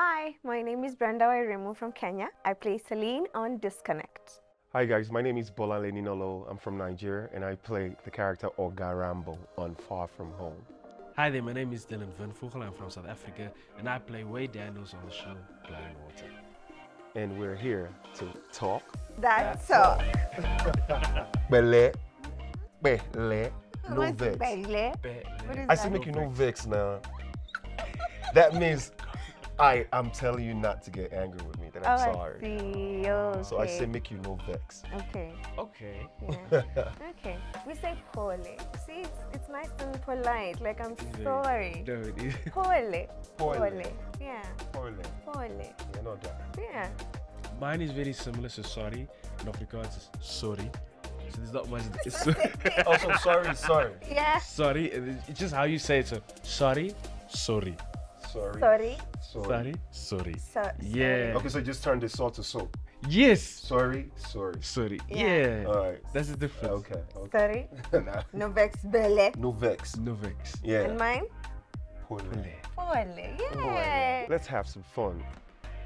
Hi, my name is Brenda Wairimu from Kenya. I play Celine on Disconnect. Hi guys, my name is Bolanle Ninalowo. I'm from Nigeria and I play the character Oga Rambo on Far From Home. Hi there, my name is Dillon Windvogel. I'm from South Africa and I play Wade Daniels on the show Blood and Water. And we're here to talk. That's all. Bele. Bele. No vex. Bele? Be- What is I that? say make you no vex now. That means I am telling you not to get angry with me, that Oh, I'm I sorry. see. Okay. So I say make you no vex. Okay. Okay. Yeah. okay. We say pole. See, it's, it's nice and polite. Like I'm sorry. No, it is. Pole. Pole. Yeah. Pole. Pole. You know that. Yeah. Mine is very similar, so sorry. In Afrikaans is sorry. So there's not much. It's oh, so, Also, sorry, sorry. Yeah. sorry. It's it's just how you say it. So sorry, sorry, Sorry. Sorry. sorry, sorry. So, Yeah. Okay, so just turn the salt to soap. Yes. Sorry, sorry. Sorry. Yeah. Yeah. All right. That's the difference. Okay. okay. Sorry. Nah, No vex belle. no vex. No vex. Yeah. And mine? Pole. Pole. Yeah. Let's have some fun.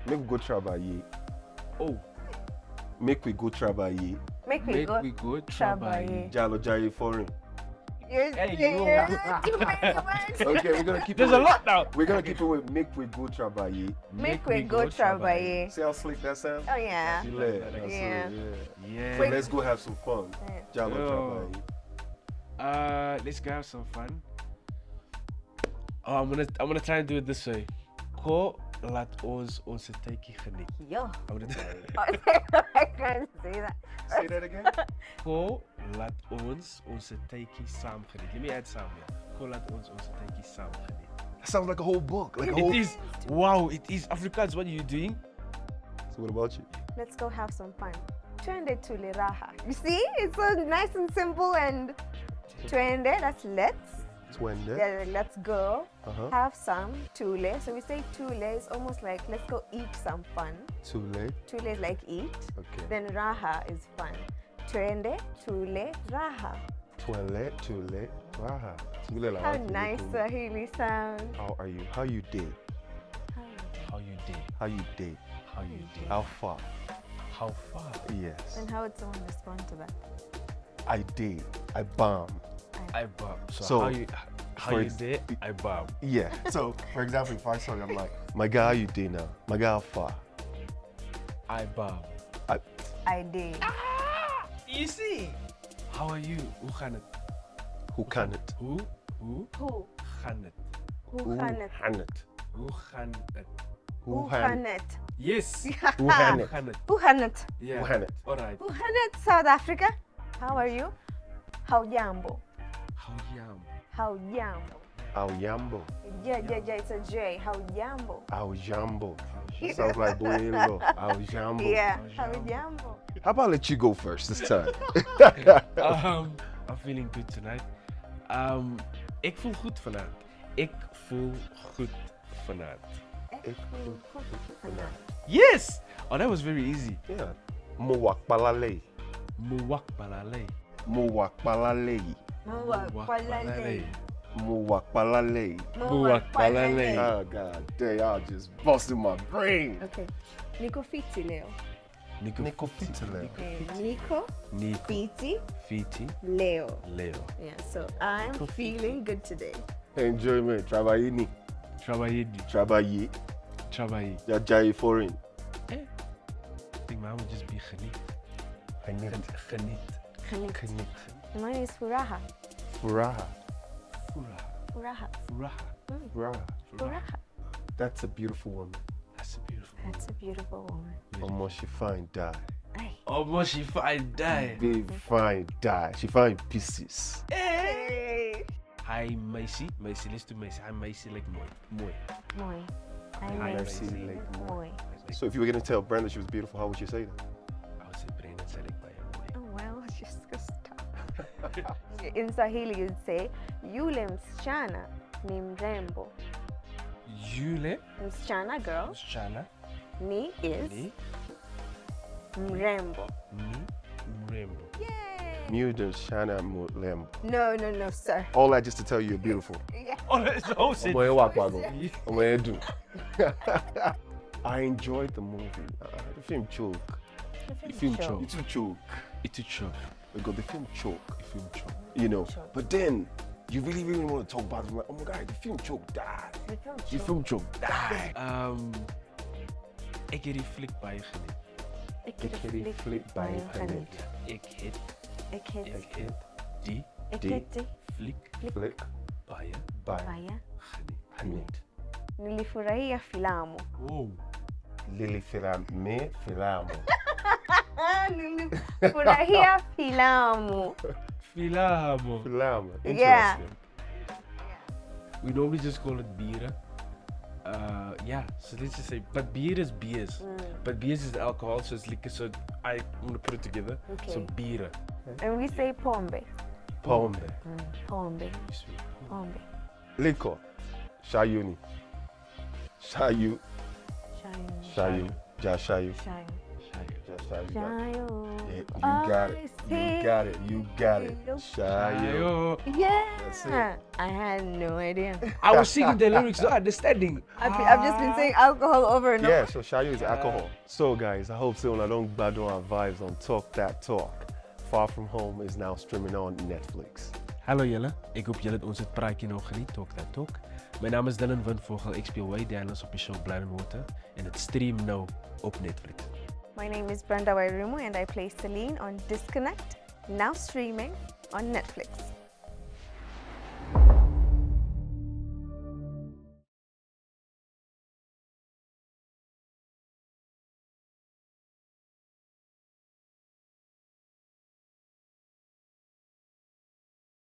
Make we go travailler. Oh, Make we go travailler. Make me make go. we go Trabaye. trabaye. Jalo jaye foreign. You're, Hey, you're, yo. too many words. Okay, we're gonna keep There's it a with- lot now. We're gonna keep it with make we go travailler. Make we go trabaye. See how slick that sounds? Oh yeah. Yeah, Yeah. yeah. Yeah. So let's go have some fun. Yeah. Jalo Yo. Uh, let's go have some fun. Oh, I'm gonna I'm gonna try and do it this way. Ko laat ons onze tijkie genieten. Yo. I'm gonna I can't say that. Say that again. Ko laat ons onze tijkie samen genieten. Let me add some here. Ko laat ons onze tijkie samen genieten. That sounds like a whole book. Like a whole. is. Wow, it is. Afrikaans, what are you doing? So what about you? Let's go have some fun. Twende tule raha. You see? It's so nice and simple and twende, that's let's. Twende. Yeah, let's go. Uh-huh. Have some tule. So we say tule is almost like let's go eat some fun. Too late. Tule is like eat. Okay. Then raha is fun. Twende tule raha. Toilet, toilet, raha. Tule la How watu nice huku. Swahili sounds. How are you? How you did? How you did? How you did? How you did? How far? How far? Yes. And how would someone respond to that? I did. I bombed. I bob. So, So, how you how you did? I bob. Yeah. So, for example, if I saw you, I'm like, my guy, you did now? My guy, far? I bob. I, I did. You see? How are you? Hoe gaan het? who can it? Hoe? Hoe Who? gaan het? Who Who can it? Who can it? Hoe gaan het? Who can can it? Yes. Who can it? Who can it? Yeah. Hoe gaan het? Alright. Who can it? South Africa. How are you? How jambo? How yam? How jambo? Au Yambo. Yeah, yeah, yeah. It's a J. How jambo? Au Jambo. Sounds like Bueno. Au Jambo. Yeah. How How jambo. jambo? How about I let you go first this time? Um, I'm feeling good tonight. Um, ik voel goed vanavond. Ik voel goed vanavond. Ik voel goed vanavond. Yes! Oh, that was very easy. yeah. Mowak Palale. Muwak balale. Mowak Palale. Mwakpalale. Mowak Palale. Mwakpalale. Oh, God dang, y'all just busting my brain. Okay. Niko fiti leo. Nico, Nico Fitile. Okay. Niko Nico fiti Fiti leo. Leo. Yeah. So I'm feeling good today. Enjoyment. Travailler. Travailler, Travailler. travailler. Ja, jai foreign. Eh? Ik denk, maar moet just be geniet. Geniet. Geniet. Geniet. Geniet. Mine is furaha. Furaha. Fura. Furaha. Mm. Furaha. Furaha. Furaha. That's a beautiful woman. That's a beautiful That's a beautiful woman. Almost she fine die. Ay. Oh, man, she fine die. Big fine die. She fine pieces. Hey. Hi, meisje. Meisje, listen to meisje. Hi, meisje, like mooi. Mooi. Mooi. I Hi, like Merci, Macy. like Mooi. So if you were gonna tell Brenda she was beautiful, how would you say that? In Swahili you'd say yule msichana ni mrembo. Jule, Msichana girl Shana, ni is ni, mrembo. ni, mrembo. Yay! Muda Shana Mulembo. No, no, no, sir. All that just to tell you you're beautiful. Yeah. Oh, dat is zo zit. Omo wak wago. Omo do. I enjoyed the movie. Uh, the film choke. The film show. choke. It's a choke. It's a choke. Because the film choke. The film choke. You know. Choke. But then you really, really want to talk about it. Like, oh my god, the film choke died. The film The show. film choke died. Um, ik heb die flik bij je. Ik Ik heb heb die die flik bij je. Ik heb, Ik heb ik heb die ik die- heb die flik Flick bij je by baya. geniet. Nilifurahia filamu. Wow. Lily Filam, me Filamo. Nilifurahia filamu. Filamo. Filamo. Yeah. We normally just call it bieren. Uh, yeah, so let's just say, but beer is beers. Mm. But beers is alcohol, so it's liquor. So I, I'm gonna put it together. So Okay. And we say pombe. Pombe. Pombe. Pombe. Liquor. Shayuni. Shayu. Shayo. Shayu. Ja Shayu. Shayo. Shayu. Shayo. Yeah, you got it. You got it. You got it. Shayu. Ayo. That's Yeah. I had no idea. I was singing the lyrics, not understanding. I've, been- I've just been saying alcohol over and over. Yeah, so Shayu is alcohol. So guys, I hope so I don't bad on our vibes on Talk That Talk. Far From Home is now streaming on Netflix. Hallo julle, ik hoop julle het ons het praatje nou geniet, Talk That Talk. Mijn naam is Dylan Windvogel, ik speel Wade Dallas op je show Water en het stream nou op Netflix. My name is Brenda Wairimu and I play Celine on Disconnect, now streaming on Netflix.